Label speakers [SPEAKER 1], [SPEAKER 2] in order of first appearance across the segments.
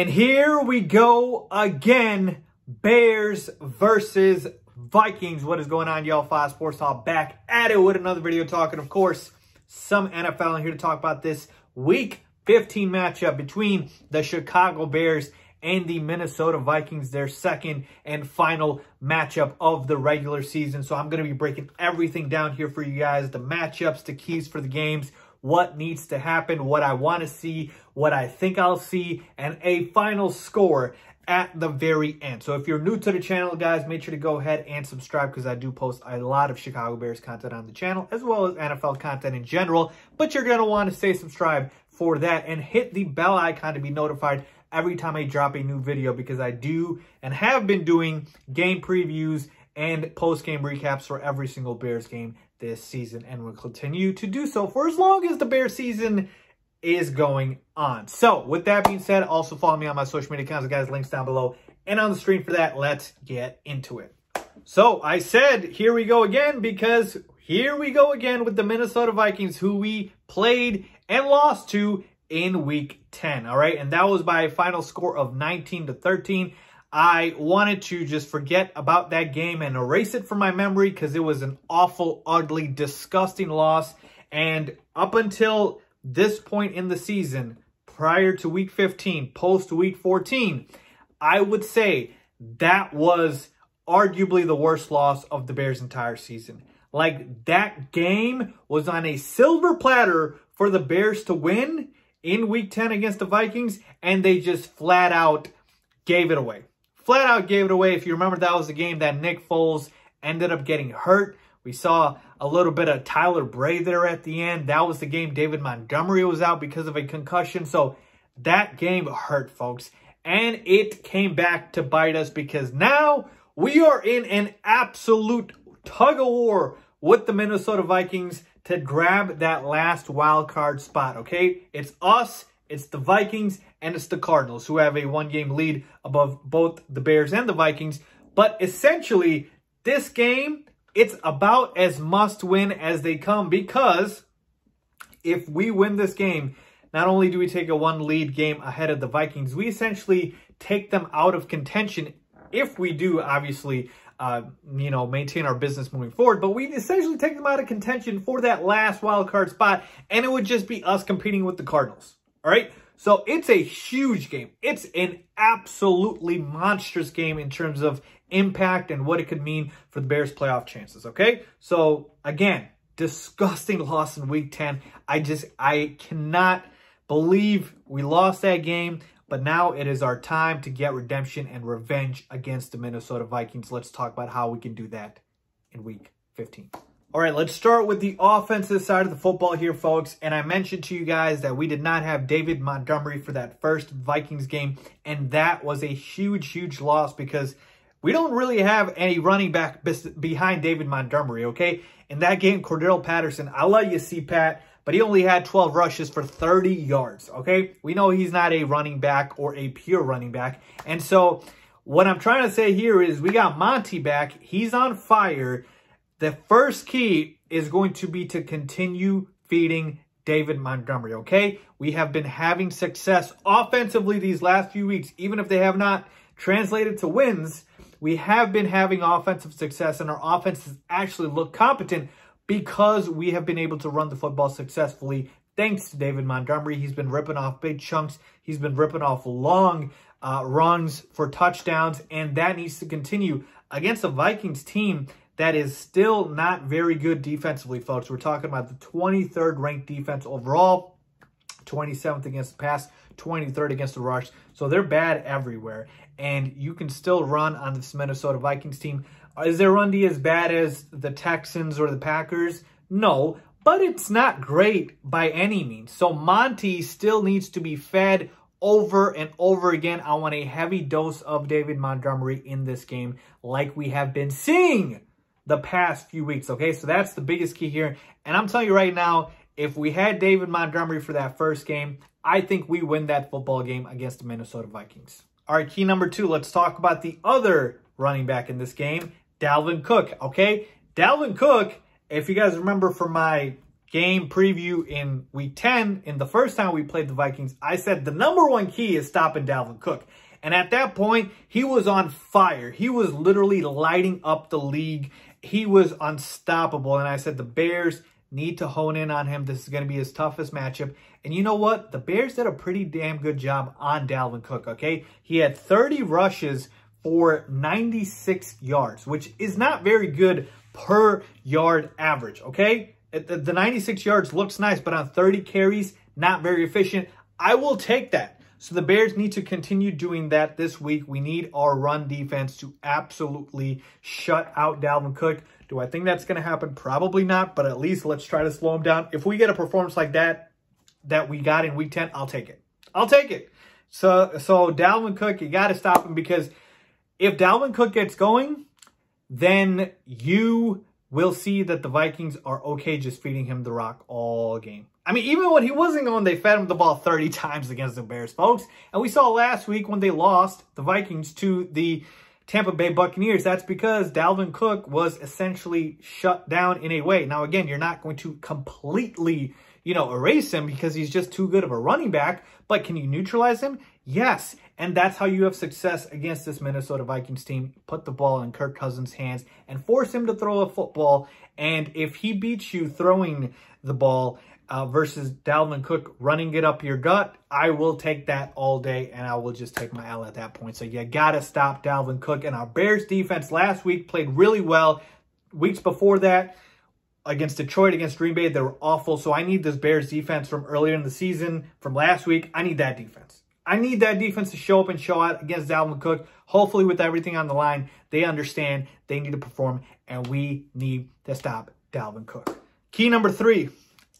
[SPEAKER 1] And here we go again. Bears versus Vikings. What is going on, y'all? Faiz Sports Talk back at it with another video talking, of course, some NFL. I'm here to talk about this week 15 matchup between the Chicago Bears and the Minnesota Vikings, their second and final matchup of the regular season. So I'm going to be breaking everything down here for you guys, the matchups, the keys for the games, what needs to happen, what I want to see, what I think I'll see, and a final score at the very end. So if you're new to the channel, guys, make sure to go ahead and subscribe because I do post a lot of Chicago Bears content on the channel as well as NFL content in general. But you're going to want to stay subscribed for that and hit the bell icon to be notified every time I drop a new video because I do and have been doing game previews and post-game recaps for every single Bears game this season and will continue to do so for as long as the bear season is going on. So with that being said, also follow me on my social media accounts. Guys, links down below and on the screen for that. Let's get into it. So I said, here we go again because here we go again with the Minnesota Vikings who we played and lost to in week 10. All right. And that was by a final score of 19 to 13. I wanted to just forget about that game and erase it from my memory because it was an awful, ugly, disgusting loss. And up until this point in the season, prior to week 15, post week 14, I would say that was arguably the worst loss of the Bears' entire season. Like that game was on a silver platter for the Bears to win in week 10 against the Vikings, and they just flat out gave it away flat out gave it away. If you remember, that was the game that Nick Foles ended up getting hurt. We saw a little bit of Tyler Bray there at the end. That was the game David Montgomery was out because of a concussion. So that game hurt, folks. And it came back to bite us because now we are in an absolute tug of war with the Minnesota Vikings to grab that last wild card spot, okay? It's us it's the Vikings and it's the Cardinals who have a one-game lead above both the Bears and the Vikings. But essentially, this game, it's about as must-win as they come because if we win this game, not only do we take a one-lead game ahead of the Vikings, we essentially take them out of contention if we do, obviously, uh, you know, maintain our business moving forward. But we essentially take them out of contention for that last wild card spot, and it would just be us competing with the Cardinals. All right. So it's a huge game. It's an absolutely monstrous game in terms of impact and what it could mean for the Bears playoff chances. Okay. So again, disgusting loss in week 10. I just, I cannot believe we lost that game. But now it is our time to get redemption and revenge against the Minnesota Vikings. Let's talk about how we can do that in week 15. All right, let's start with the offensive side of the football here, folks. And I mentioned to you guys that we did not have David Montgomery for that first Vikings game. And that was a huge, huge loss because we don't really have any running back behind David Montgomery, okay? In that game, Cordarrelle Patterson, I'll let you see Pat, but he only had 12 rushes for 30 yards, okay? We know he's not a running back or a pure running back. And so what I'm trying to say here is we got Monty back. He's on fire. The first key is going to be to continue feeding David Montgomery, okay? We have been having success offensively these last few weeks, even if they have not translated to wins. We have been having offensive success, and our offenses actually look competent because we have been able to run the football successfully thanks to David Montgomery. He's been ripping off big chunks. He's been ripping off long uh, runs for touchdowns, and that needs to continue against the Vikings team that is still not very good defensively, folks. We're talking about the 23rd ranked defense overall, 27th against the pass, 23rd against the rush. So they're bad everywhere. And you can still run on this Minnesota Vikings team. Uh, is their run D as bad as the Texans or the Packers? No, but it's not great by any means. So Monty still needs to be fed over and over again. I want a heavy dose of David Montgomery in this game like we have been seeing the past few weeks, okay? So that's the biggest key here. And I'm telling you right now, if we had David Montgomery for that first game, I think we win that football game against the Minnesota Vikings. All right, key number two, let's talk about the other running back in this game, Dalvin Cook, okay? Dalvin Cook, if you guys remember from my game preview in week 10, in the first time we played the Vikings, I said the number one key is stopping Dalvin Cook. And at that point, he was on fire. He was literally lighting up the league. He was unstoppable. And I said the Bears need to hone in on him. This is going to be his toughest matchup. And you know what? The Bears did a pretty damn good job on Dalvin Cook, okay? He had 30 rushes for 96 yards, which is not very good per yard average, okay? The 96 yards looks nice, but on 30 carries, not very efficient. I will take that. So the Bears need to continue doing that this week. We need our run defense to absolutely shut out Dalvin Cook. Do I think that's going to happen? Probably not, but at least let's try to slow him down. If we get a performance like that, that we got in week 10, I'll take it. I'll take it. So, so Dalvin Cook, you got to stop him because if Dalvin Cook gets going, then you will see that the Vikings are okay just feeding him the rock all game. I mean, even when he wasn't going, they fed him the ball 30 times against the Bears, folks. And we saw last week when they lost the Vikings to the Tampa Bay Buccaneers, that's because Dalvin Cook was essentially shut down in a way. Now, again, you're not going to completely, you know, erase him because he's just too good of a running back, but can you neutralize him? Yes. And that's how you have success against this Minnesota Vikings team. Put the ball in Kirk Cousins' hands and force him to throw a football. And if he beats you throwing the ball uh, versus Dalvin Cook running it up your gut, I will take that all day and I will just take my L at that point. So you got to stop Dalvin Cook. And our Bears defense last week played really well. Weeks before that, against Detroit, against Green Bay, they were awful. So I need this Bears defense from earlier in the season, from last week. I need that defense. I need that defense to show up and show out against Dalvin Cook. Hopefully, with everything on the line, they understand they need to perform, and we need to stop Dalvin Cook. Key number three,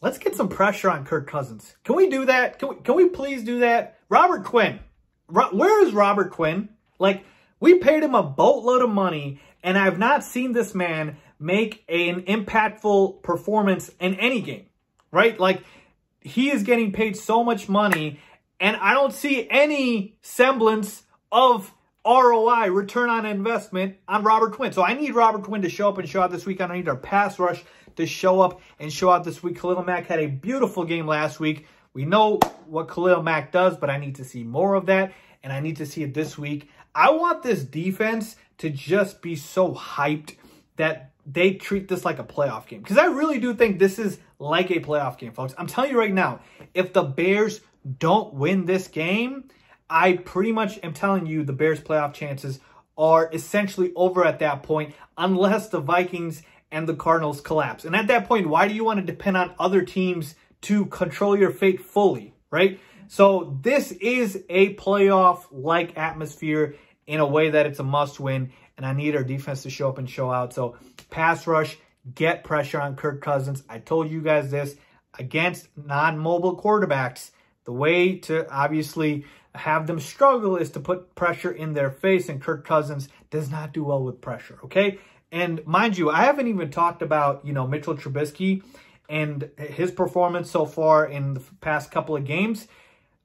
[SPEAKER 1] let's get some pressure on Kirk Cousins. Can we do that? Can we, can we please do that? Robert Quinn. Ro where is Robert Quinn? Like, we paid him a boatload of money, and I've not seen this man make an impactful performance in any game, right? Like, he is getting paid so much money and I don't see any semblance of ROI, return on investment, on Robert Quinn. So I need Robert Quinn to show up and show out this week. I need our pass rush to show up and show out this week. Khalil Mack had a beautiful game last week. We know what Khalil Mack does, but I need to see more of that, and I need to see it this week. I want this defense to just be so hyped that they treat this like a playoff game. Because I really do think this is like a playoff game, folks. I'm telling you right now, if the Bears don't win this game, I pretty much am telling you the Bears' playoff chances are essentially over at that point unless the Vikings and the Cardinals collapse. And at that point, why do you want to depend on other teams to control your fate fully, right? So this is a playoff-like atmosphere in a way that it's a must-win, and I need our defense to show up and show out. So pass rush, get pressure on Kirk Cousins. I told you guys this. Against non-mobile quarterbacks, the way to obviously have them struggle is to put pressure in their face, and Kirk Cousins does not do well with pressure, okay? And mind you, I haven't even talked about, you know, Mitchell Trubisky and his performance so far in the past couple of games.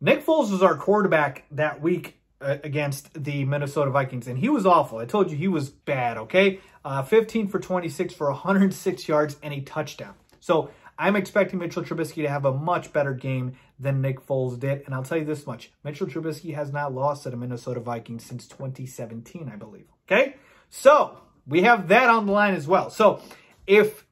[SPEAKER 1] Nick Foles was our quarterback that week uh, against the Minnesota Vikings, and he was awful. I told you he was bad, okay? Uh, 15 for 26 for 106 yards and a touchdown. So I'm expecting Mitchell Trubisky to have a much better game than Nick Foles did. And I'll tell you this much. Mitchell Trubisky has not lost to the Minnesota Vikings since 2017, I believe. Okay? So, we have that on the line as well. So, if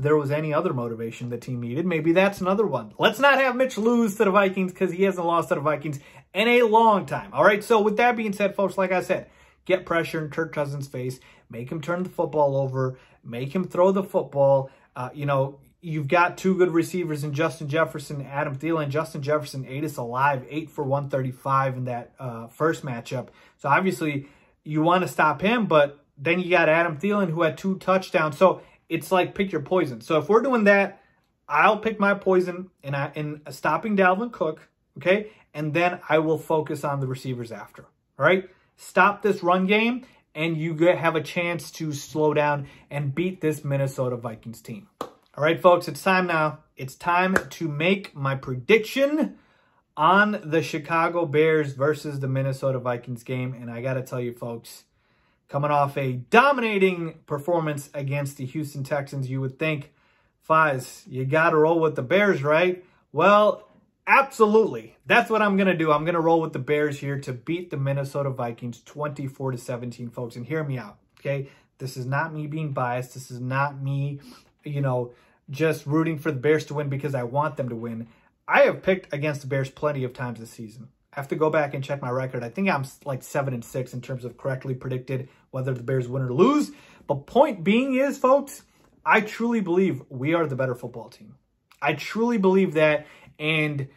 [SPEAKER 1] there was any other motivation the team needed, maybe that's another one. Let's not have Mitch lose to the Vikings because he hasn't lost to the Vikings in a long time. All right, so with that being said, folks, like I said, get pressure in Kirk Cousins' face, make him turn the football over, make him throw the football. Uh, you know, you've got two good receivers in Justin Jefferson Adam Thielen. Justin Jefferson ate us alive, 8 for 135 in that uh, first matchup. So obviously you want to stop him, but then you got Adam Thielen who had two touchdowns. So it's like pick your poison. So if we're doing that, I'll pick my poison in, in stopping Dalvin Cook, okay? And then I will focus on the receivers after, all right? Stop this run game, and you have a chance to slow down and beat this Minnesota Vikings team. All right, folks, it's time now. It's time to make my prediction on the Chicago Bears versus the Minnesota Vikings game. And I got to tell you, folks, coming off a dominating performance against the Houston Texans, you would think Faiz, you got to roll with the Bears, right? Well, absolutely. That's what I'm going to do. I'm going to roll with the Bears here to beat the Minnesota Vikings 24 to 17, folks. And hear me out, okay? This is not me being biased. This is not me, you know, just rooting for the Bears to win because I want them to win. I have picked against the Bears plenty of times this season. I have to go back and check my record. I think I'm like 7 and 6 in terms of correctly predicted whether the Bears win or lose. But point being is, folks, I truly believe we are the better football team. I truly believe that. And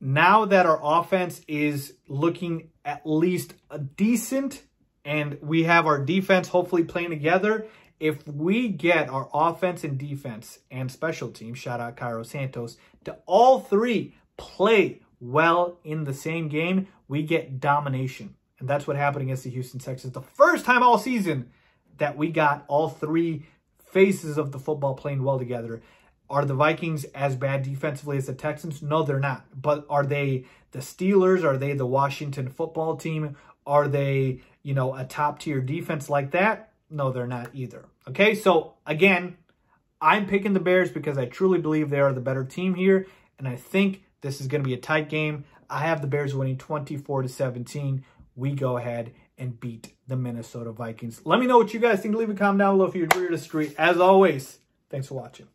[SPEAKER 1] now that our offense is looking at least decent and we have our defense hopefully playing together, if we get our offense and defense and special team, shout out Cairo Santos, to all three play well in the same game, we get domination. And that's what happened against the Houston Texans. The first time all season that we got all three faces of the football playing well together. Are the Vikings as bad defensively as the Texans? No, they're not. But are they the Steelers? Are they the Washington football team? Are they, you know, a top tier defense like that? No, they're not either. Okay, so again, I'm picking the Bears because I truly believe they are the better team here. And I think this is going to be a tight game. I have the Bears winning 24 to 17. We go ahead and beat the Minnesota Vikings. Let me know what you guys think. Leave a comment down below if you agree or disagree. As always, thanks for watching.